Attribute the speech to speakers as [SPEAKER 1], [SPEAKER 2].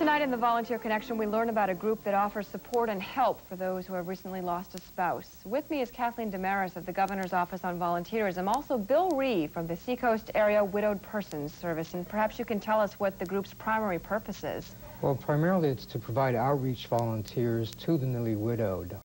[SPEAKER 1] Tonight in the Volunteer Connection, we learn about a group that offers support and help for those who have recently lost a spouse. With me is Kathleen Damaris of the Governor's Office on Volunteerism, also Byll Reeve from the Seacoast Area Widowed Persons Service, and perhaps you can tell us what the group's primary purpose is.
[SPEAKER 2] Well, primarily it's to provide outreach volunteers to the newly widowed.